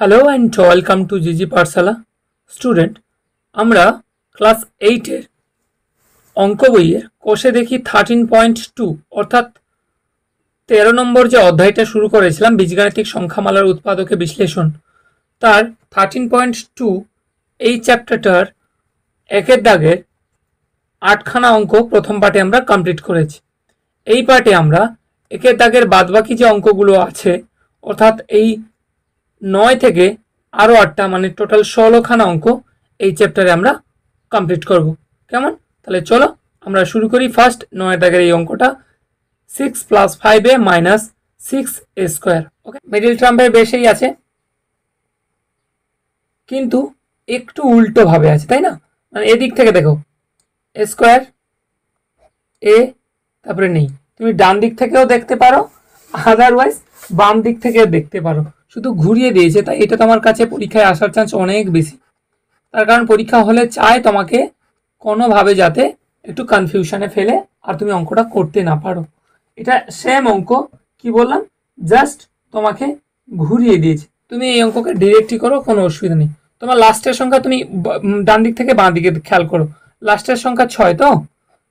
Hello and welcome to জিজি পাঠশালা student আমরা class এইটের অঙ্ক বইয়ের কোষে দেখি থার্টিন পয়েন্ট টু অর্থাৎ তেরো নম্বর যে অধ্যায়টা শুরু করেছিলাম, বীজগাণিতিক সংখ্যামালার উৎপাদকে বিশ্লেষণ, তার থার্টিন পয়েন্ট টু এই চ্যাপ্টারটার একের দাগের আটখানা অঙ্ক প্রথম পার্টে আমরা কমপ্লিট করেছি। এই পার্টে আমরা একের দাগের বাদবাকি যে অঙ্কগুলো আছে, অর্থাৎ এই নয় থেকে আরও আটটা মানে টোটাল ষোলোখানা অঙ্ক এই চ্যাপ্টারে আমরা কমপ্লিট করব। কেমন? তাহলে চলো আমরা শুরু করি ফার্স্ট নয় দাগের এই অঙ্কটা। Six plus five a minus six a square okay middle ট্রাম্পের বেশেই আছে। কিন্তু একটু উল্টো ভাবে আছে, তাই না? মানে এদিক থেকে দেখো এ স্কোয়ার এ তারপরে নেই। তুমি ডান দিক থেকেও দেখতে পারো আদারওয়াইজ বাম দিক থেকেও দেখতে পারো। শুধু ঘুরিয়ে দিয়েছে, তাই এটা তোমার কাছে পরীক্ষায় আসার চান্স অনেক বেশি। তার কারণ পরীক্ষা হলে চায় তোমাকে কোনোভাবে যাতে একটু কনফিউশনে ফেলে আর তুমি অঙ্কটা করতে না পারো। এটা সেম অঙ্ক, কি বললাম? জাস্ট তোমাকে ঘুরিয়ে দিয়েছে। তুমি এই অঙ্ককে ডিরেক্টই করো, কোনো অসুবিধা নেই। তোমার লাস্টের সংখ্যা তুমি ডান দিক থেকে বাঁ দিকে খেয়াল করো। লাস্টের সংখ্যা ছয় তো?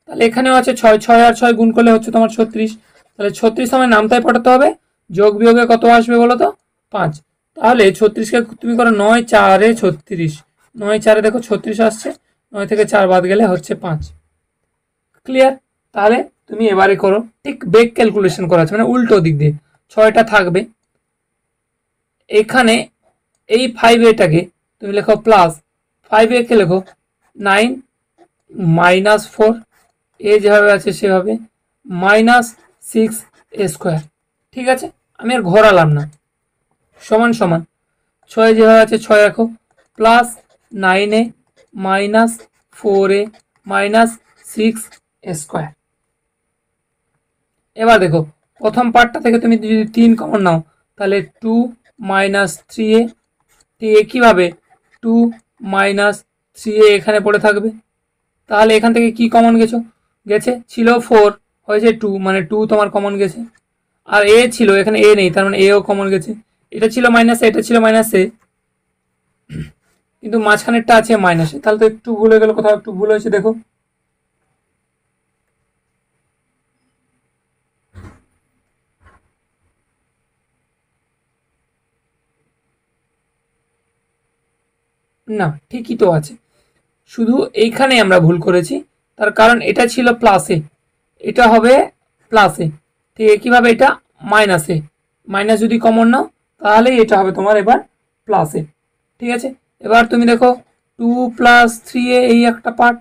তাহলে এখানেও আছে ছয় ছয় আর ছয় গুণ করলে হচ্ছে তোমার ছত্রিশ। তাহলে ছত্রিশ সময় নামতায় পাঠাতে হবে। যোগ বিয়োগে কত আসবে বলো তো? পাঁচ। তাহলে ছত্রিশকে তুমি করো নয় চারে ছত্রিশ। নয় চারে দেখো ছত্রিশ আসছে, নয় থেকে চার বাদ গেলে হচ্ছে পাঁচ। ক্লিয়ার তাহলে তুমি এবারে করো, ঠিক বেগ ক্যালকুলেশন করা আছে মানে উল্টো দিক দিয়ে। ছয়টা থাকবে। এখানে এই ফাইভ এটাকে তুমি লেখো প্লাস ফাইভ একে লেখো নাইন মাইনাস ফোর এ যেভাবে আছে সেভাবে মাইনাস সিক্স এ স্কোয়ার ঠিক আছে? আমি আর ঘোরালাম না। সমান সমান। ছয় যেভাবে আছে ছয় রাখো প্লাস নাইনে minus four a minus six square এবার দেখো, প্রথম পার্টটা থেকে তুমি যদি তিন কমন নাও, তাহলে টু মাইনাস থ্রি এ ঠিক একইভাবে টু মাইনাস থ্রি এ এখানে পড়ে থাকবে? তাহলে এখান থেকে কি কমন গেছো? গেছে, ছিল ফোর হয়েছে টু মানে টু তোমার কমন গেছে। আর এ ছিল, এখানে এ নেই, তার মানে এও কমন গেছে। এটা ছিল মাইনাসে এটা ছিল মাইনাস কিন্তু মাঝখানেরটা আছে মাইনাসে তাহলে তো একটু ভুল হয়ে গেল, কোথাও একটু ভুল হয়েছে, দেখো। না, ঠিকই তো আছে। শুধু এইখানে আমরা ভুল করেছি। তার কারণ এটা ছিল প্লাসে এটা হবে প্লাসে ঠিক একইভাবে এটা? মাইনাসে মাইনাস যদি কমন নাও তাহলেই এটা হবে তোমার এবার প্লাসে ঠিক আছে? এবার তুমি দেখো টু প্লাস থ্রি এ এই একটা পার্ট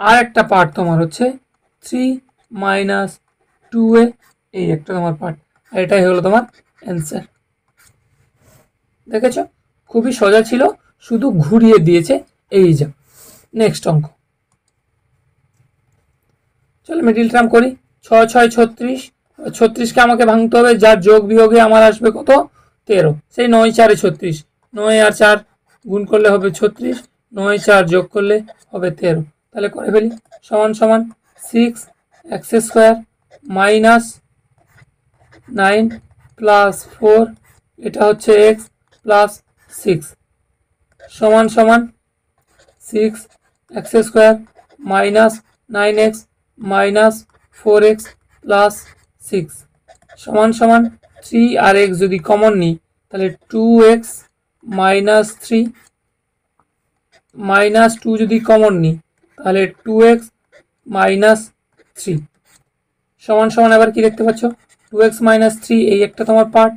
আর একটা পার্ট তোমার হচ্ছে থ্রি মাইনাস টু এ এই একটা তোমার পার্ট আর এটাই হলো তোমার অ্যান্সার দেখেছ? খুবই সোজা ছিল, শুধু ঘুরিয়ে দিয়েছে এই যা নেক্সট অঙ্ক, চলো মিডিল টার্ম করি। ছয় ছয়, ছত্রিশ, ছত্রিশকে আমাকে ভাঙতে হবে, যার যোগ বিয়োগে আমার আসবে কত? তেরো। সেই নয়, চারে ছত্রিশ। নয় আর চার গুণ করলে হবে ছত্রিশ। নয়, চার যোগ করলে হবে তেরো। তাহলে করে ফেলি। সমান সমান six x square minus nine plus four এটা হচ্ছে এক্স প্লাস সিক্স সমান সমান six x square minus nine x minus four x plus six সমান সমান থ্রি আর এক্স যদি কমন নিই, তাহলে two x minus three minus two যদি কমন নিই, তাহলে টু এক্স মাইনাস থ্রি সমান সমান এবার কি দেখতে পাচ্ছ? টু এক্স মাইনাস থ্রি, এই একটা তোমার পার্ট,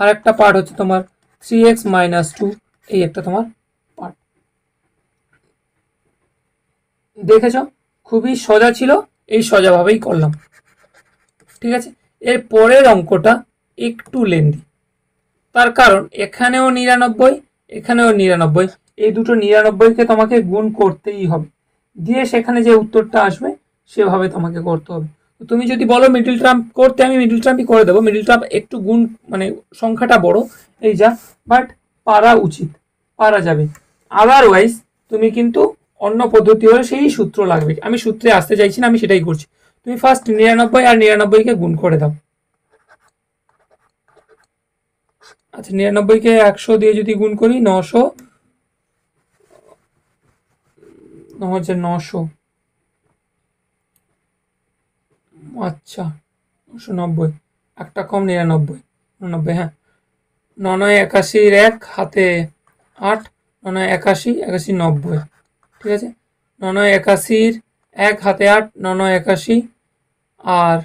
আর একটা পার্ট হচ্ছে তোমার থ্রি এক্স মাইনাস টু, এই একটা তোমার পার্ট। দেখেছ? খুবই সোজা ছিল। এই সোজাভাবেই করলাম। ঠিক আছে? এর পরের অঙ্কটা একটু লেন্দি। তার কারণ এখানেও নিরানব্বই এখানেও নিরানব্বই। এই দুটো নিরানব্বইকে তোমাকে গুণ করতেই হবে। দিয়ে সেখানে যে উত্তরটা আসবে, সেভাবে তোমাকে করতে হবে। তুমি যদি বলো মিডিল ট্রাম্প করতে, আমি মিডিল ট্রাম্পই করে দেবো। মিডিল ট্রাম্প একটু গুণ মানে সংখ্যাটা বড়, এই যা। বাট পারা উচিত, পারা যাবে। আদারওয়াইজ তুমি কিন্তু অন্য পদ্ধতি হলে সেই সূত্র লাগবে। আমি সূত্রে আসতে চাইছি না, আমি সেটাই করছি। তুমি ফার্স্ট নিরানব্বই আর নিরানব্বইকে গুণ করে দাও। আচ্ছা নিরানব্বইকে একশো দিয়ে যদি গুণ করি, নশো হাজার নশো। আচ্ছা নশো নব্বই, একটা কম নিরানব্বই উননব্বই হ্যাঁ। নয় একাশির এক, হাতে আট নয় একাশি একাশি নব্বই। ঠিক আছে? নয় একাশির এক হাতে আট, নয় একাশি আর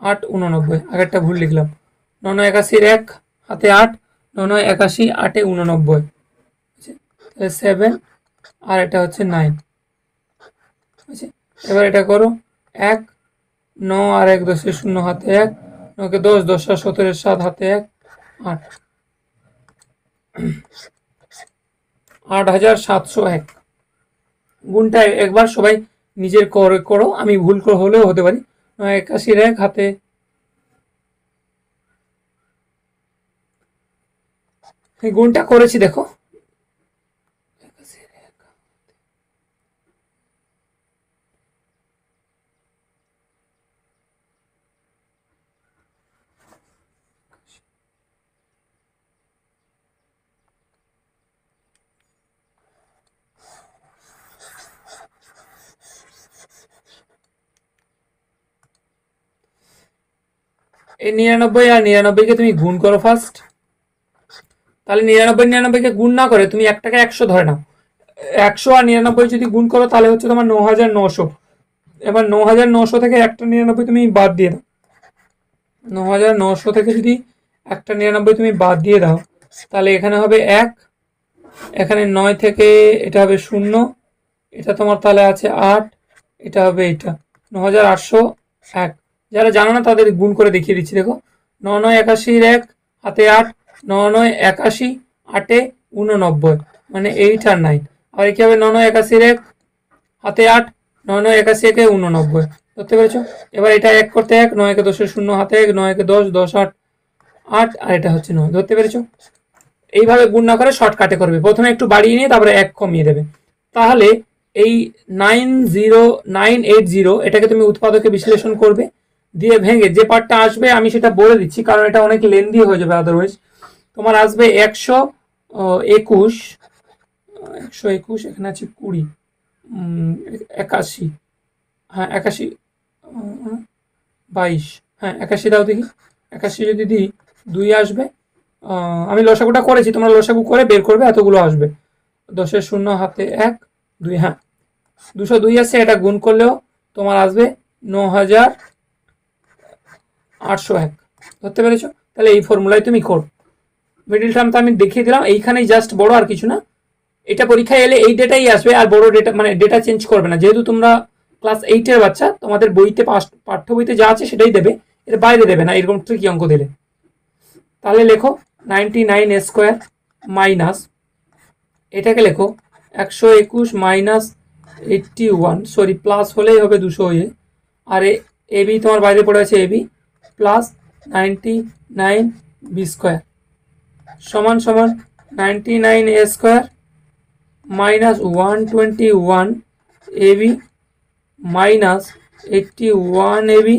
আট উননব্বই। আগেরটা ভুল লিখলাম। নয় একাশির এক হাতে আট, নয় একাশি আটে উননব্বই। সেভেন আর এটা হচ্ছে নাইন আছে? এবার এটা করো। এক ন আর এক দশের শূন্য হাতে এক নকে দশ দশ আর সতেরোর সাত হাতে এক, আট। আট হাজার সাতশো এক। গুণটা একবার সবাই নিজের করে করো, আমি ভুল করে হলেও হতে পারি। একাশি একাশির এক হাতে। গুণটা করেছি, দেখো। এই নিরানব্বই আর নিরানব্বইকে তুমি গুণ করো ফার্স্ট তাহলে নিরানব্বই নিরানব্বইকে গুণ না করে তুমি একটাকে একশো ধরে নাও। একশো আর নিরানব্বই যদি গুণ করো, তাহলে হচ্ছে তোমার ন হাজার নশো। এবার ন হাজার নশো থেকে একটা নিরানব্বই তুমি বাদ দিয়ে দাও। ন হাজার নশো থেকে যদি একটা নিরানব্বই তুমি বাদ দিয়ে দাও, তাহলে এখানে হবে এক। এখানে নয় থেকে এটা হবে শূন্য। এটা তোমার তাহলে আছে আট। এটা হবে এটা ন হাজার আটশো এক। যারা জানো না, তাদের গুণ করে দেখিয়ে দিচ্ছি, দেখো। ন নয় একাশির এক, হাতে আট ন নয় একাশি, আটে উননব্বই মানে এইট আর নাইন আর কি হবে ন নয় একাশির এক, হাতে আট ন নয় একাশি একে উননব্বই। ধরতে পেরেছ? এবার এটা এক করতে এক, নয় একে দশের শূন্য হাতে এক নয়কে দশ দশ আট আট, আর এটা হচ্ছে নয়। ধরতে পেরেছ? এইভাবে গুণ না করে শর্টকাটে করবে। প্রথমে একটু বাড়িয়ে নিয়ে, তারপরে এক কমিয়ে দেবে। তাহলে এই nine zero nine eight zero এটাকে তুমি উৎপাদকে বিশ্লেষণ করবে। দিয়ে ভেঙে যে পার্টটা আসবে, আমি সেটা বলে দিচ্ছি, কারণ এটা অনেক লেন্দি হয়ে যাবে আদারওয়াইজ তোমার আসবে একশো একুশ একশো একুশ, এখানে আছে কুড়ি একাশি হ্যাঁ একাশি বাইশ হ্যাঁ একাশি দাও দেখি, একাশি যদি দিই, দুই আসবে আমি লসাগুটা করেছি, তোমরা লসাগু করে বের করবে, এতগুলো আসবে। দশের শূন্য, হাতে এক, দুই হ্যাঁ দুশো দুই আসছে এটা গুণ করলেও তোমার আসবে ন হাজার আটশো এক। ধরতে পেরেছ? তাহলে এই ফর্মুলায় তুমি করো মিডিল টার্ম তো আমি দেখিয়ে দিলাম, এইখানেই জাস্ট বড় আর কিছু না। এটা পরীক্ষায় এলে এই ডেটাই আসবে আর বড় ডেটা মানে ডেটা চেঞ্জ করবে না। যেহেতু তোমরা ক্লাস এইটের বাচ্চা, তোমাদের বইতে পাঠ্য বইতে যা আছে সেটাই দেবে। এর বাইরে দেবে না, এরকম ট্রিকি অঙ্ক দিলে। তাহলে লেখো নাইনটি নাইন স্কোয়ার মাইনাস এটাকে লেখো একশো একুশ minus eighty one sorry plus হলেই হবে দুশো ইয়ে আর এ বি তোমার বাইরে পড়ে আছে, a b. Plus ninety nine b square সমান সমান ninety nine a square minus one twenty one a b minus eighty one a b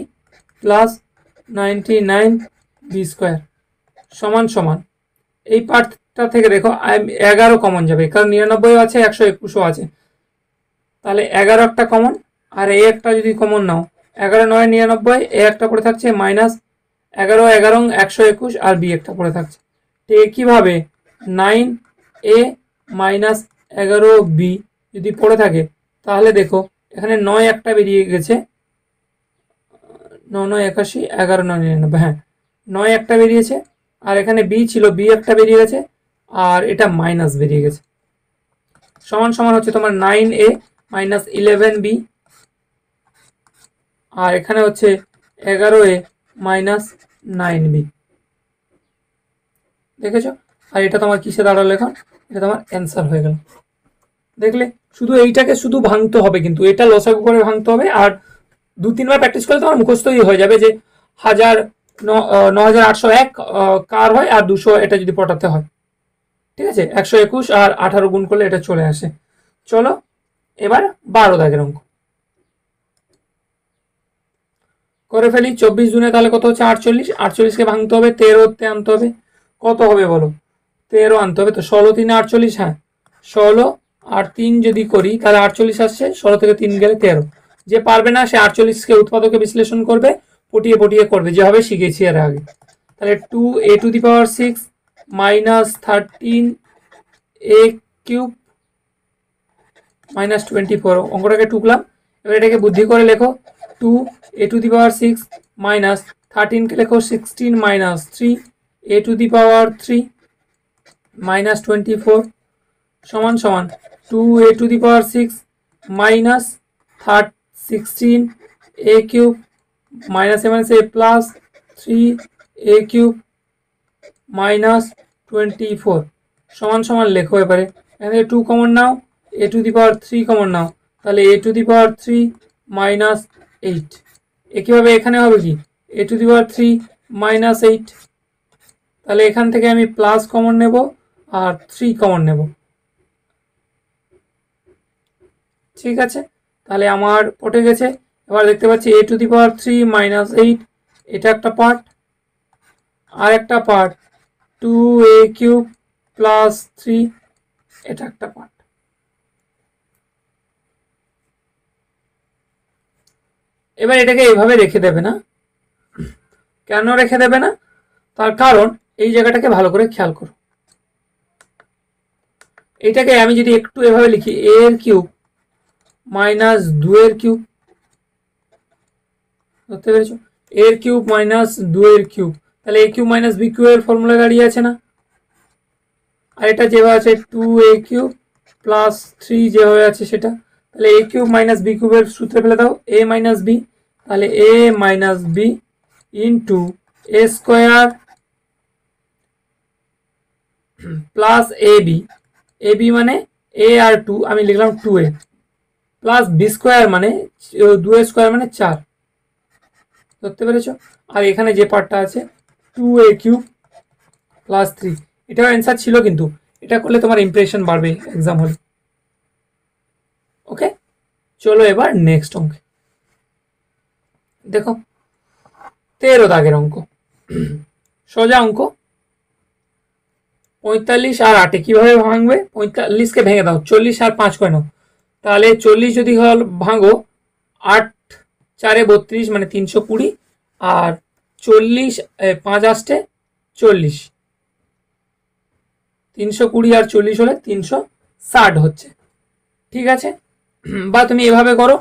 plus ninety nine b square সমান সমান। এই পার্টটা থেকে দেখো এগারো কমন যাবে, কারণ নিরানব্বই আছে, একশো একুশও আছে। তাহলে এগারো একটা কমন আর এই একটা যদি কমন নাও এগারো, নয়, নিরানব্বই, এ একটা পড়ে থাকছে, মাইনাস এগারো এগারো, একশো একুশ, আর বি একটা পড়ে থাকছে। তো একইভাবে নাইন, এ মাইনাস এগারো, বি যদি পড়ে থাকে, তাহলে দেখো, এখানে নয় একটা বেরিয়ে গেছে। ন নয়, একাশি, এগারো, নয়, নিরানব্বই হ্যাঁ নয় একটা বেরিয়েছে, আর এখানে বি ছিল, বি একটা বেরিয়ে গেছে, আর এটা মাইনাস বেরিয়ে গেছে। সমান সমান হচ্ছে তোমার nine a minus eleven b আর এখানে হচ্ছে এগারো এ মাইনাস নাইন বি দেখেছ? আর এটা তোমার কিসে দাঁড়াল এখন এটা তোমার অ্যান্সার হয়ে গেল। দেখলে? শুধু এইটাকে শুধু ভাঙতে হবে কিন্তু। এটা লসাগু করে ভাঙতে হবে আর দু তিনবার প্র্যাকটিস করলে তোমার মুখস্থই হয়ে যাবে যে হাজার ন- হাজার আটশো এক কার হয় আর দুশো এটা যদি পটাতে হয়। ঠিক আছে? একশো একুশ আর আঠারো গুণ করলে এটা চলে আসে। চলো, এবার বারো দাগের অঙ্ক। করে ফেলি, চব্বিশ জুনে তাহলে কত হচ্ছে? আটচল্লিশ। আটচল্লিশকে ভাঙতে হবে তেরোতে আনতে হবে। কত হবে বলো? তেরো আনতে হবে তো ষোলো তিনে আটচল্লিশ হ্যাঁ। ষোলো আর তিন যদি করি, তাহলে আটচল্লিশ আসছে। ষোলো থেকে তিন গেলে তেরো। যে পারবে না, সে আটচল্লিশকে উৎপাদকে বিশ্লেষণ করবে পটিয়ে পটিয়ে করবে। যেভাবে শিখেছি এর আগে। তাহলে two a to the power six minus thirteen a cube minus twenty four অঙ্কটাকে টুকলাম। এবার এটাকে বুদ্ধি করে লেখো। Two a to the power six minus থার্টিনকে লেখো sixteen minus three a to the power three minus twenty four সমান সমান two a to the power six minus third sixteen a cube minus a minus a plus three a cube minus twenty four সমান সমান লেখো এবারে। এখানে two common now a to the power three common নাও। তাহলে a to the power three minus eight একইভাবে এখানে হবে কি? A to the power three minus eight তাহলে এখান থেকে আমি প্লাস কমন নেব আর থ্রি কমন নেব। ঠিক আছে? তাহলে আমার পটে গেছে। এবার দেখতে পাচ্ছি a to the power three minus eight এটা একটা পার্ট আর একটা part two a cube plus three এটা একটা পার্ট এবার এটাকে এইভাবে রেখে দেবে না। কেন রেখে দেবে না? তার কারণ এই জায়গাটাকে ভালো করে খেয়াল করো। এটাকে আমি যদি একটু এভাবে লিখি এ এর কিউব মাইনাস দুয়ের কিউব। বুঝতে পেরেছ? এর কিউব মাইনাস দুয়ের কিউব। তাহলে a cube minus b cube এর ফর্মুলা দাঁড়িয়ে আছে না? আর এটা যেভাবে আছে two a cube plus three যেভাবে আছে সেটা। তাহলে এ কিউব মাইনাস বি কিউবের সূত্রে ফেলে দাও এ মাইনাস বি তাহলে a minus b into a square plus a b a b মানে এ আর টু আমি লিখলাম two a plus b square মানে দু এ স্কোয়ার মানে চার। ধরতে পেরেছ? আর এখানে যে পার্টটা আছে two a cube plus three এটাও অ্যান্সার ছিল কিন্তু, এটা করলে তোমার ইমপ্রেশন বাড়বে এক্সাম হলে ওকে চলো এবার নেক্সট অঙ্কে। দেখো, তেরো দাগের অঙ্ক। সোজা অঙ্ক। পঁয়তাল্লিশ আর আটে কীভাবে ভাঙবে? পঁয়তাল্লিশকে ভেঙে দাও, চল্লিশ আর পাঁচ করে নাও। তাহলে চল্লিশ যদি হল ভাঙো, আট, চারে বত্রিশ মানে তিনশো কুড়ি, আর চল্লিশ পাঁচ আসতে চল্লিশ। তিনশো কুড়ি আর চল্লিশ হলে তিনশো ষাট হচ্ছে। ঠিক আছে? বা তুমি এভাবে করো।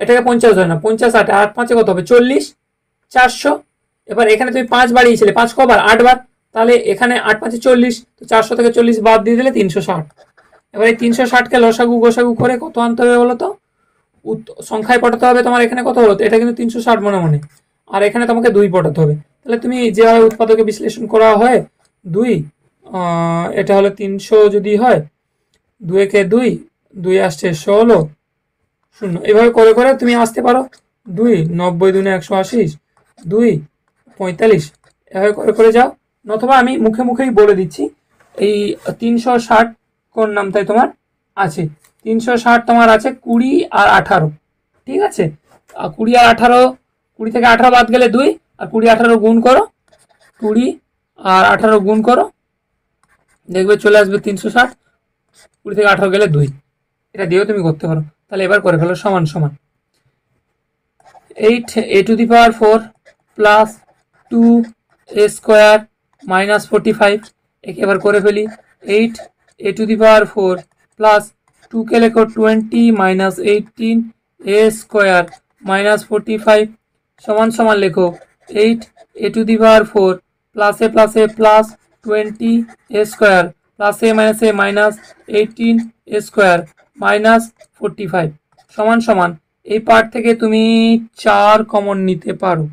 এটাকে পঞ্চাশ ধরে না পঞ্চাশ আট আট পাঁচে কত হবে? চল্লিশ, চারশো। এবার এখানে তুমি পাঁচ বাড়িয়েছিলে, পাঁচ কবার? আটবার তাহলে এখানে আট পাঁচে চল্লিশ, তো চারশো থেকে চল্লিশ বাদ দিয়ে দিলে তিনশো ষাট। এবার এই তিনশো ষাটকে লসাগু গোসাগু করে কত আনতে হবে বলো তো সংখ্যায় পটাতে হবে তোমার এখানে কত হলো এটা কিন্তু তিনশো ষাট মনে মনে। আর এখানে তোমাকে দুই পটাতে হবে। তাহলে তুমি যেভাবে উৎপাদকে বিশ্লেষণ করা হয়, দুই এটা হলো তিনশো যদি হয়, দুয়েকে দুই দুই আসছে ষোলো শূন্য। এভাবে করে করে তুমি আসতে পারো। দুই, নব্বই দুনে একশো আশি দুই, পঁয়তাল্লিশ। এভাবে করে করে যাও। নতুবা আমি মুখে মুখেই বলে দিচ্ছি, এই তিনশো ষাট কোন নামটাই তোমার আছে? তিনশো ষাট তোমার আছে কুড়ি আর আঠারো। ঠিক আছে? কুড়ি আর আঠারো, কুড়ি থেকে আঠারো বাদ গেলে দুই, আর কুড়ি আঠারো গুণ করো। কুড়ি আর আঠারো গুণ করো। দেখবে চলে আসবে তিনশো ষাট, কুড়ি থেকে আঠারো গেলে দুই। এটা দিয়েও তুমি করতে পারো। তাহলে এবার করে ফেলো, সমান সমান। Eight, a to the power four plus two a square minus forty five, একে এবার করে ফেলি। Eight, a to the power four plus টুকে লেখো twenty minus eighteen, a square minus forty five, সমান সমান লেখো eight, a to the power four প্লাসে প্লাসে plus twenty a square plus minus minus eighteen a square. Minus forty five সমান সমান এই পার্ট থেকে তুমি চার কমন নিতে পারো।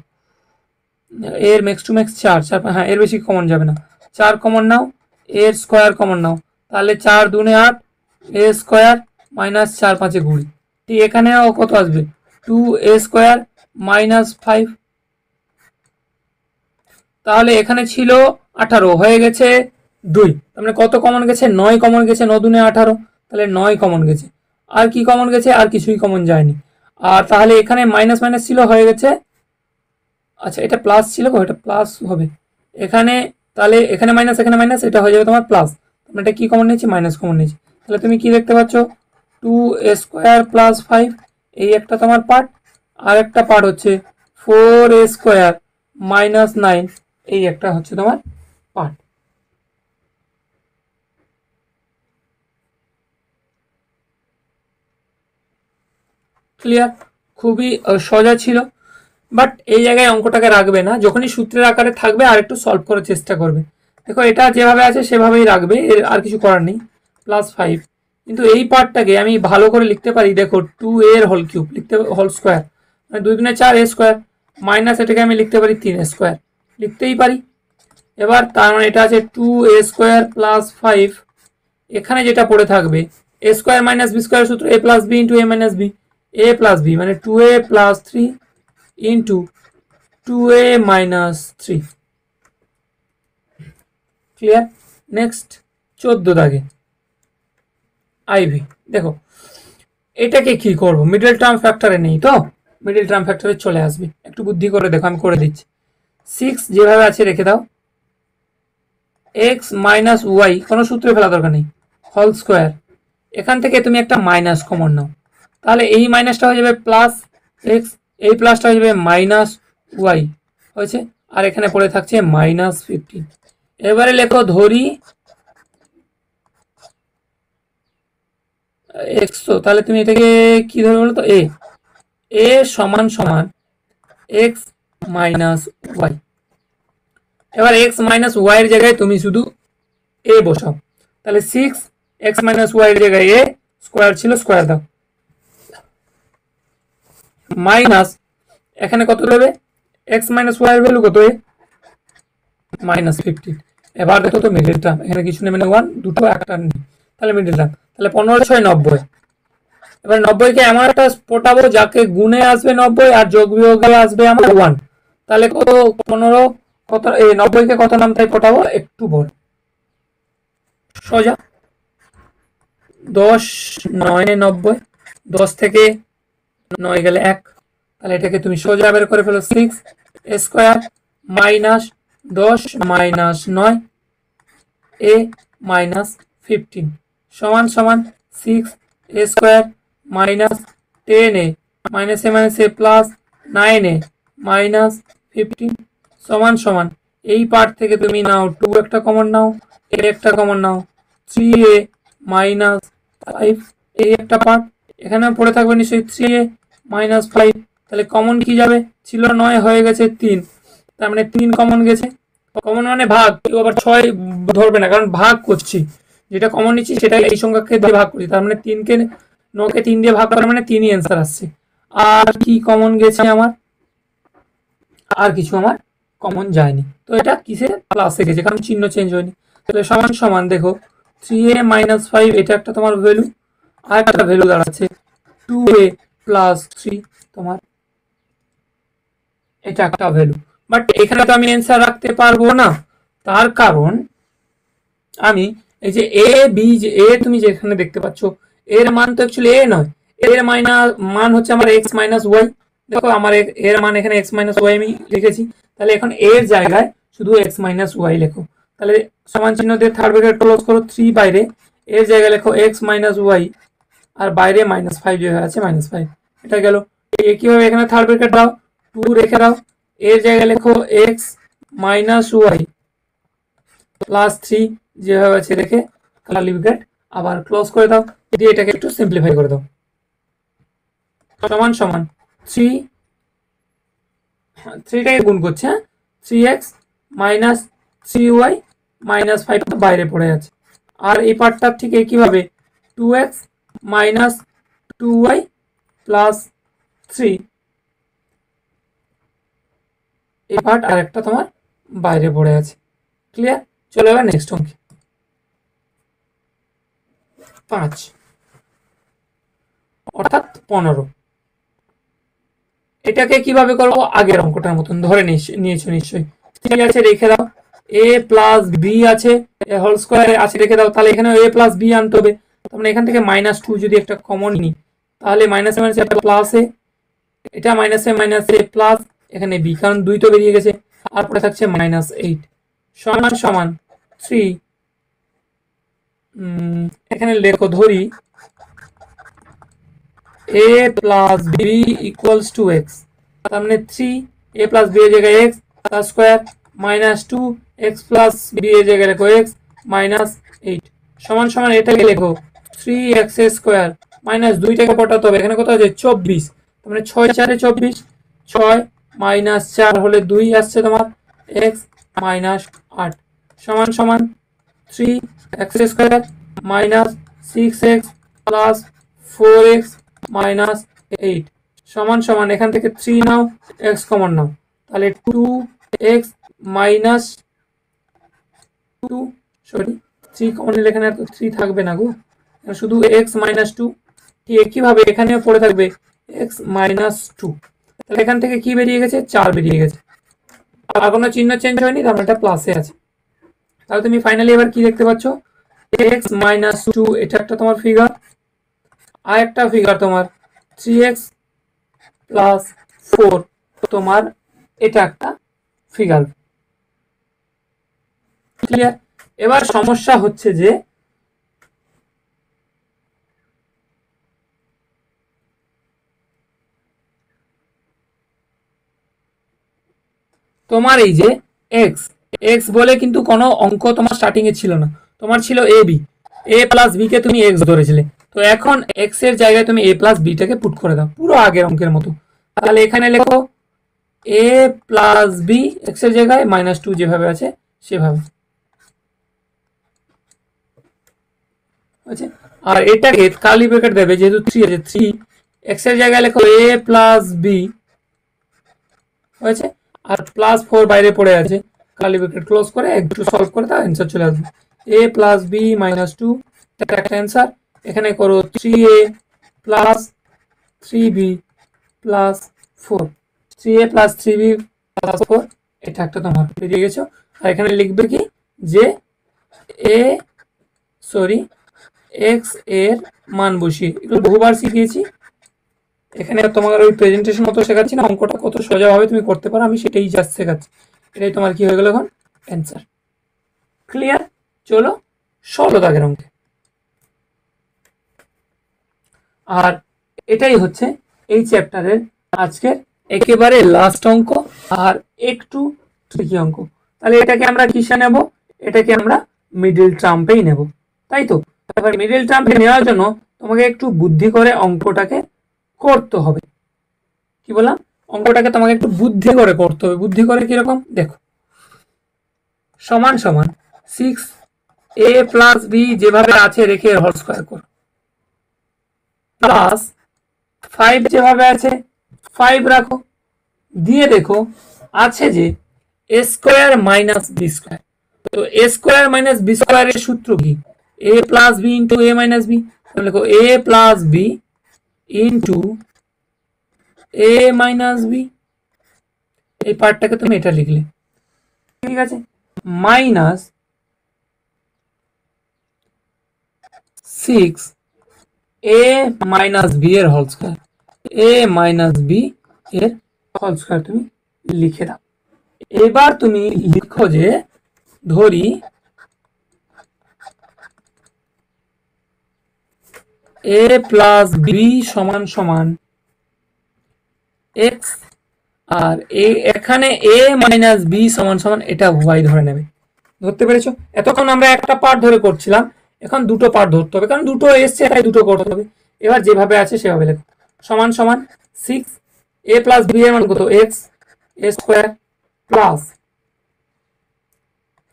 এর মেক্স টু মেক্স চার চার হ্যাঁ এর বেশি কমন যাবে না। চার কমন নাও, এর স্কোয়ার কমন নাও। তাহলে চার দুনে আট এ স্কোয়ার মাইনাস চার পাঁচে কুড়ি। ঠিক এখানেও কত আসবে? Two a square minus five তাহলে এখানে ছিল আঠারো, হয়ে গেছে দুই। তার মানে কত কমন গেছে? নয় কমন গেছে, ন দুনে আঠারো। তাহলে নয় কমন গেছে। আর কি কমন গেছে? আর কিছুই কমন যায়নি। আর তাহলে এখানে মাইনাস মাইনাস ছিল, হয়ে গেছে? আচ্ছা এটা প্লাস ছিল গো, এটা প্লাস হবে। এখানে, তাহলে এখানে মাইনাস এখানে মাইনাস এটা হয়ে যাবে তোমার প্লাস তোমরা এটা কি কমন নিয়েছি? মাইনাস কমন নিয়েছি। তাহলে তুমি কি দেখতে পাচ্ছ? টু স্কোয়ার প্লাস ফাইভ এই একটা তোমার পার্ট আর একটা পার্ট হচ্ছে ফোর স্কোয়ার মাইনাস নাইন এই একটা হচ্ছে তোমার পার্ট ক্লিয়ার খুবই সোজা ছিল। বাট এই জায়গায় অঙ্কটাকে রাখবে না। যখনই সূত্রের আকারে থাকবে, আর একটু সলভ করার চেষ্টা করবে। দেখো, এটা যেভাবে আছে, সেভাবেই রাখবে। এর আর কিছু করার নেই। প্লাস ফাইভ কিন্তু এই পার্টটাকে আমি ভালো করে লিখতে পারি, দেখো টু এর হোল কিউব লিখতে হোল স্কোয়ার মানে দুই দিনে চার এ স্কোয়ার মাইনাস এটাকে আমি লিখতে পারি তিন এ স্কোয়ার লিখতেই পারি। এবার তার মানে এটা আছে two a square plus five এখানে যেটা পড়ে থাকবে a square minus b square সূত্র a plus b into a minus b a plus b মানে two a plus three into two a minus three clear next চোদ্দ দাগে। Ivy দেখো, এটাকে কি করব? মিডল টার্ম ফ্যাক্টরে নেই তো? মিডল টার্ম ফ্যাক্টরে চলে আসবে। একটু বুদ্ধি করে দেখো, আমি করে দিচ্ছি। সিক্স যেভাবে আছে, রেখে দাও। এক্স মাইনাস ওয়াই কোনো সূত্রে ফেলা দরকার নেই। হল স্কোয়ার এখান থেকে তুমি একটা মাইনাস কমন নাও। তাহলে এই মাইনাসটা হয়ে যাবে প্লাস এক্স এই প্লাসটা হয়ে যাবে মাইনাস ওয়াই হয়েছে? আর এখানে পড়ে থাকছে মাইনাস ফিফটিন এবারে লেখো ধরি এক্স তো তাহলে তুমি এটাকে কি ধরবে বলো তো এ এ সমান সমান এক্স মাইনাস ওয়াই এবার এক্স মাইনাস ওয়াইয়ের জায়গায় তুমি শুধু এ বসাও। তাহলে সিক্স এক্স মাইনাস ওয়াই এর জায়গায় এ স্কোয়ার ছিল স্কোয়ার দাও। মাইনাস, এখানে কত দেবে এক্স মাইনাস ওয়াই এর ভ্যালু কত এ? মাইনাস ফিফটিন এবার দেখো তো মিডিল টার্ম এখানে কিছু নেই মানে ওয়ান দুটো, একটা নেই। তাহলে মিডিল টার্ম তাহলে পনেরো, ছয়, নব্বই। এবার নব্বইকে এমন একটা পটাবো যাকে গুণে আসবে নব্বই আর যোগ বিয়োগে আসবে আমার ওয়ান তাহলে কত, পনেরো, কত এই নব্বইকে কত নাম তাই পটাবো একটু বল। সোজা। দশ, নয়, নব্বই। দশ থেকে নয় গেলে এক। তাহলে এটাকে তুমি সোজা বের করে ফেলো সিক্স স্কোয়ার মাইনাস দশ মাইনাস নয় এ মাইনাস ফিফটিন সমান সমান six a square minus ten a minus a minus a plus nine a minus fifteen সমান সমান এই পার্ট থেকে তুমি নাও টু একটা কমন নাও এ একটা কমন নাও। থ্রি এ মাইনাস ফাইভ এই একটা পার্ট এখানেও পড়ে থাকবে নিশ্চয়ই থ্রি এ মাইনাস ফাইভ তাহলে কমন কি যাবে? ছিল নয়, হয়ে গেছে তিন। তার মানে তিন কমন গেছে। কমন মানে ভাগ, কেউ আবার ছয় ধরবে না, কারণ ভাগ করছি। যেটা কমন নিচ্ছি সেটা এই সংখ্যাকে দিয়ে ভাগ করি। তার মানে তিনকে নকে তিন দিয়ে ভাগ করার মানে তিনই অ্যান্সার আসছে। আর কি কমন গেছে আমার? আর কিছু আমার কমন যায়নি। তো এটা কিসে প্লাসে গেছে, কারণ চিহ্ন চেঞ্জ হয়নি। তাহলে সমান সমান দেখো থ্রি এ মাইনাস ফাইভ এটা একটা তোমার ভ্যালু আর একটা ভ্যালু দাঁড়াচ্ছে টু এ প্লাস থ্রি তোমার। এটা একটা ভ্যালু বাট এখানে তো আমি অ্যান্সার রাখতে পারব না। তার কারণ আমি এই যে এ বি যে এ তুমি যেখানে দেখতে পাচ্ছ এর মান তো অ্যাকচুয়ালি এ নয়। এর মাইনাস মান হচ্ছে আমার এক্স মাইনাস ওয়াই দেখো আমার এর মান এখানে এক্স মাইনাস ওয়াই আমি লিখেছি। তাহলে এখন এর জায়গায় শুধু এক্স মাইনাস ওয়াই লেখো। তাহলে সমান চিহ্ন দিয়ে থার্ড ব্র্যাকেট ক্লোজ করো থ্রি বাইরে। এর জায়গায় লেখো এক্স মাইনাস ওয়াই আর বাইরে মাইনাস ফাইভ যেভাবে আছে মাইনাস ফাইভ এটা গেল। একইভাবে এখানে থার্ড ব্র্যাকেট দাও? টু রেখে দাও। এর জায়গায় লেখো x minus y plus three যেভাবে আছে রেখে কার্লি ব্র্যাকেট আবার ক্লোজ করে দাও। দিয়ে এটাকে একটু সিম্পলিফাই করে দাও। সমান সমান থ্রি থ্রিটাকে গুণ করছে হ্যাঁ? Three x minus three y minus five বাইরে পড়ে আছে। আর এই পার্টটা ঠিক একইভাবে two x minus two y plus three এই পার্ট আর একটা তোমার বাইরে পড়ে আছে। ক্লিয়ার চলো এবার নেক্সট অঙ্কে। পাঁচ। অর্থাৎ পনেরো। এটাকে কীভাবে করব? আগের অঙ্কটার মতন ধরে নিয়েছো নিশ্চয়ই। ঠিক আছে, রেখে দাও। এ প্লাস বি আছে হোল স্কোয়ার আছে, রেখে দাও। তাহলে এখানে এ প্লাস বি আনতে হবে। মানে এখান থেকে মাইনাস টু যদি একটা কমন নিই, তাহলে মাইনাস মাইনাস প্লাস এ এটা মাইনাস মাইনাস প্লাস এখানে বি কারণ দুই তো বেরিয়ে গেছে আর পরে থাকছে মাইনাস এইট সমান সমান থ্রি এখানে লেখো ধরি a plus b equals to x তার মানে থ্রি এ প্লাস বি এর জায়গায় এক্স তার square minus two x plus b এর জায়গায় লেখো এক্স মাইনাস এইট সমান সমান এটাকে লেখো থ্রি এক্স স্কোয়ার মাইনাস দুইটাকে পটাতে হবে? এখানে কত আছে? চব্বিশ। তার মানে ছয় চারে চব্বিশ, ছয় মাইনাস চার হলে দুই আসছে তোমার এক্স মাইনাস আট। সমান সমান three x square minus six x plus four x minus eight সমান সমান, এখান থেকে থ্রি নাও এক্স কমন নাও। তাহলে two x minus two sorry three common এখানে আর থ্রি থাকবে না গো। শুধু এক্স মাইনাস টু ঠিক একইভাবে এখানেও পড়ে থাকবে এক্স মাইনাস টু তাহলে এখান থেকে কি বেরিয়ে গেছে? চার বেরিয়ে গেছে। আর কোনো চিহ্ন চেঞ্জ হয়নি, তার মানে এটা প্লাসে আছে। তাহলে তুমি ফাইনালি এবার কি দেখতে পাচ্ছ? এক্স মাইনাস টু এটা একটা তোমার ফিগার আর একটা ফিগার তোমার। থ্রি এক্স প্লাস ফোর তোমার এটা একটা ফিগার ক্লিয়ার এবার সমস্যা হচ্ছে যে তোমার এই যে এক্স এক্স বলে কিন্তু কোনো অঙ্ক তোমার স্টার্টিং এ ছিল না। তোমার ছিল a b a plus b কে তুমি এক্স ধরেছিলে। তো এখন এক্সের জায়গায় তুমি এ প্লাস বিটাকে পুট করে দাও। পুরো আগের অঙ্কের মতো। তাহলে এখানে লেখো এ প্লাস বি এক্সের জায়গায় মাইনাস টু যেভাবে আছে, সেভাবে। আর এটাকে কালি ব্রেকেট দেবে, যেহেতু থ্রি আছে থ্রি এক্সের জায়গায় লেখো এ প্লাস বি হয়েছে আর প্লাস ফোর বাইরে পড়ে আছে। কালি ব্রেকেট ক্লোজ করে একটু সলভ করে তার অ্যান্সার চলে আসবে। A plus b minus two একটা অ্যান্সার এখানে করো three a plus three b plus four three a plus three b plus four এটা একটা তোমার বেরিয়ে গেছো। আর এখানে লিখবে কি? যে এ সরি এক্সের মান বসিয়ে। এগুলো বহুবার শিখিয়েছি। এখানে তোমার ওই প্রেজেন্টেশন মতো শেখাচ্ছি না, অঙ্কটা কত সোজাভাবে তুমি করতে পারো, আমি সেটাই জাস্ট শেখাচ্ছি। এটাই তোমার কি হয়ে গেল এখন? অ্যান্সার ক্লিয়ার চলো ষোলো দাগের অঙ্কে। আর এটাই হচ্ছে এই চ্যাপ্টারের আজকের একেবারে লাস্ট অঙ্ক আর একটু ট্রিকি অঙ্ক। তাহলে এটাকে আমরা কিসে নেব? এটাকে আমরা মিডিল ট্রাম্পেই নেব। তাই তো? এবার মিডিল ট্রাম্পে নেওয়ার জন্য তোমাকে একটু বুদ্ধি করে অঙ্কটাকে করতে হবে। কি বললাম? অঙ্কটাকে তোমাকে একটু বুদ্ধি করে করতে হবে। বুদ্ধি করে কীরকম? দেখো। সমান সমান সিক্স এ প্লাস বি যেভাবে আছে রেখে হোল স্কোয়ার করো। প্লাস ফাইভ যেভাবে আছে ফাইভ রাখো। দিয়ে দেখো, আছে যে a square minus b square তো এ স্কোয়ার মাইনাস বি স্কোয়ারের সূত্র কি? A plus b into a minus b তাহলে দেখো a plus b into a minus b এই পার্টটাকে তুমি এটা লিখলে। ঠিক আছে? Minus six a minus b এর whole square a minus b এর হোল স্কোয়ার তুমি লিখে দাও। এবার তুমি লিখো যে, ধরি এ প্লাস বি সমান সমান এক্স, আর এ, এখানে এ মাইনাস বি সমান সমান, এটা ওয়াই ধরে নেবে। ধরতে পেরেছ? এতক্ষণ আমরা একটা পার্ট ধরে করছিলাম, এখন দুটো পার্ট ধরতে হবে, কারণ দুটো এসছে, তাই দুটো করতে হবে। এবার যেভাবে আছে, সেভাবে লেখো। সমান সমান সিক্স এ প্লাস বি এর মান কত? X a square plus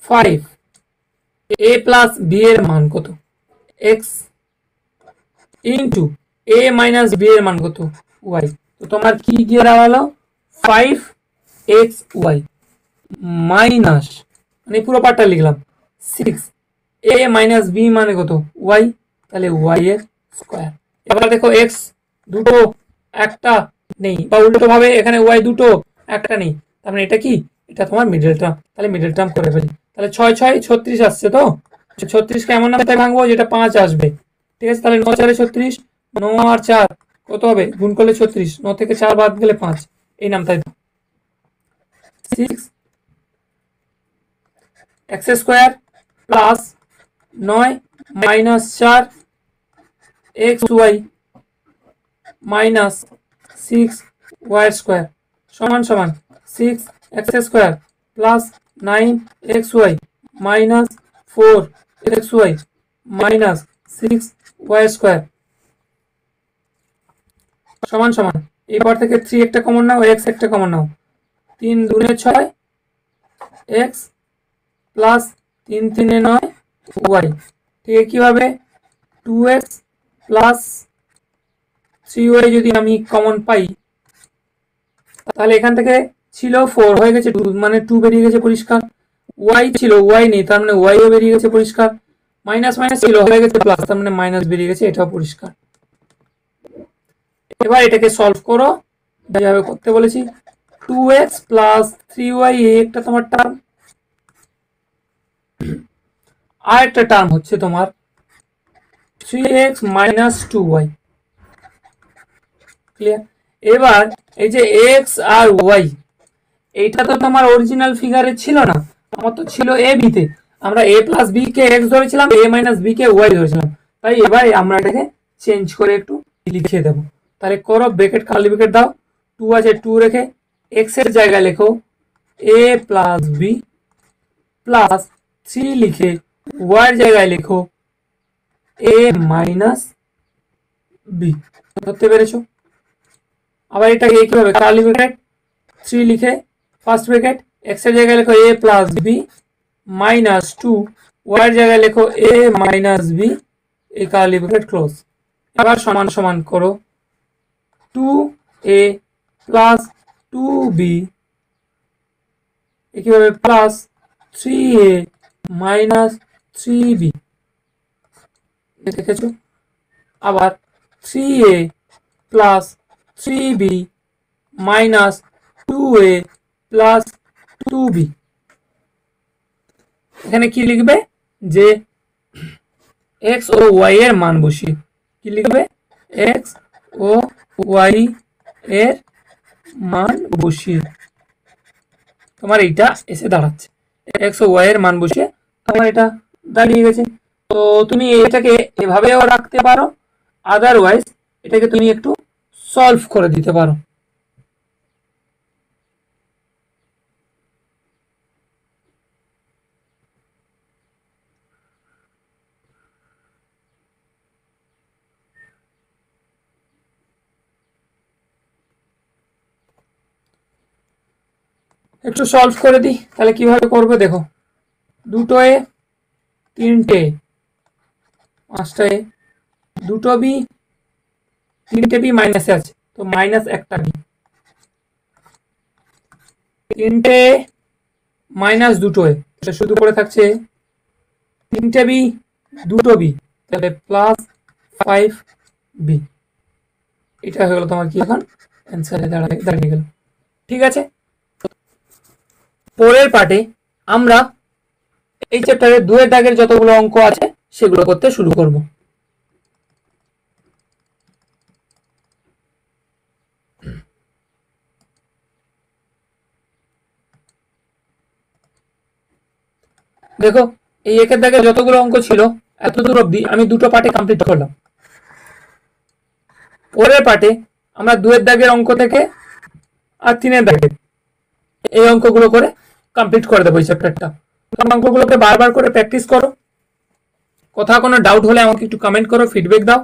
five a plus b এর মান কত? X into a minus b এর মান কত? ওয়াই তো তোমার কি গিয়ে দাঁড়াল? ফাইভ এক্স ওয়াই মাইনাস মানে পুরো পার্টটা লিখলাম সিক্স এ মাইনাস বি মানে কত? ওয়াই তাহলে ওয়াই এর স্কোয়ার এবার দেখো এক্স দুটো একটা নেই, বা উল্টো ভাবে এখানে ওয়াই দুটো একটা নেই। তার মানে এটা কি? এটা তোমার মিডল টার্ম তাহলে মিডল টার্ম করে ফেলি। তাহলে ছয় ছয়, ছত্রিশ আসছে তো? ছত্রিশকে এমন নামতে ভাঙবো যেটা পাঁচ আসবে। ঠিক আছে, তাহলে ন চারে ছত্রিশ ন আর চার, কত হবে? গুণ করলে ছত্রিশ ন থেকে চার বাদ গেলে পাঁচ। এই নামটাই তো সিক্স এক্স স্কোয়ার প্লাস নয় মাইনাস চার x y minus six y square সমান সমান। Six x square plus nine x y minus four x y minus six y square সমান সমান। এবার থেকে থ্রি একটা কমন নাও এক্স একটা কমন নাও। তিন দুনে ছয় এক্স প্লাস তিন তিনে নয় ওয়াই ঠিক কীভাবে two x plus three y যদি আমি কমন পাই, তাহলে এখান থেকে ছিল ফোর হয়ে গেছে টু মানে টু বেরিয়ে গেছে পরিষ্কার। ওয়াই ছিল ওয়াই নেই, তার মানে ওয়াইও বেরিয়ে গেছে পরিষ্কার। মাইনাস মাইনাস ছিল, হয়ে গেছে প্লাস তার মানে মাইনাস বেরিয়ে গেছে, এটাও পরিষ্কার। এবার এটাকে সলভ করো যেভাবে করতে বলেছি two x plus three y একটা তোমার টার্ম আর একটা টার্ম হচ্ছে তোমার three x minus two y clear এবার এই যে এক্স আর ওয়াই এইটা তো তোমার অরিজিনাল ফিগারে ছিল না আমার তো ছিল এ বিতে আমরা এ প্লাস বি কে এক্স ধরেছিলাম এ মাইনাস বি কে ওয়াই ধরেছিলাম। তাই এবার আমরা এটাকে চেঞ্জ করে একটু লিখে দেবো। তাহলে করো ব্রেকেট খালি ব্রেকেট দাও। টু আছে টু রেখে এক্সের জায়গায় লেখো a plus b plus three লিখে ওয়াই এর জায়গায় লেখো এ মাইনাস বি ধরতে পেরেছ? আবার এটাকে কীভাবে? কার্লি ব্রেকেট থ্রি লিখে ফার্স্ট ব্রেকেট এক্সের জায়গায় লেখো a plus b minus two y এর জায়গায় লেখো এ মাইনাস বি এই কার্লি ক্লোজ এবার সমান সমান করো। Two a plus two b কীভাবে plus three a minus three b দেখেছ? আবার three a plus three b minus two a plus two b এখানে কি লিখবে? যে এক্স ও ওয়াই এর মান বসিয়ে। কি লিখবে? এক্স ও ওয়াই এর মান বসিয়ে। তোমার এইটা এসে দাঁড়াচ্ছে। এক্স ও ওয়াই এর মান বসিয়ে তোমার এটা দাঁড়িয়ে গেছে। তো তুমি এটাকে এভাবেও রাখতে পারো আদারওয়াইজ এটাকে তুমি একটু সলভ করে দিতে পারো। একটু সলভ করে দিই, তাহলে কীভাবে করবে দেখো। দুটো এ, তিনটে। পাঁচটা এ, দুটো বি, তিনটে বি মাইনাসে আছে, তো মাইনাস একটা বি। তিনটে মাইনাস দুটো এ শুধু করে থাকছে তিনটে বি, দুটো বি, তাহলে প্লাস ফাইভ বি এটা হয়ে গেল তোমার কি এখন? অ্যান্সারে দাঁড়ায় দাঁড়িয়ে গেল। ঠিক আছে? পরের পার্টে আমরা এই চ্যাপ্টারে দুয়ের দাগের যতগুলো অঙ্ক আছে, সেগুলো করতে শুরু করব। দেখো, এই একের দাগে যতগুলো অঙ্ক ছিল এত দূর অব্দি আমি দুটো পার্টে কমপ্লিট করলাম। পরের পার্টে আমরা দুয়ের দাগের অঙ্ক থেকে আর তিনের দাগের এই অঙ্কগুলো করে কমপ্লিট করে দেবো এই চ্যাপ্টারটা অঙ্কগুলোকে বারবার করে প্র্যাকটিস করো। কোথাও কোনো ডাউট হলে আমাকে একটু কমেন্ট করো ফিডব্যাক দাও।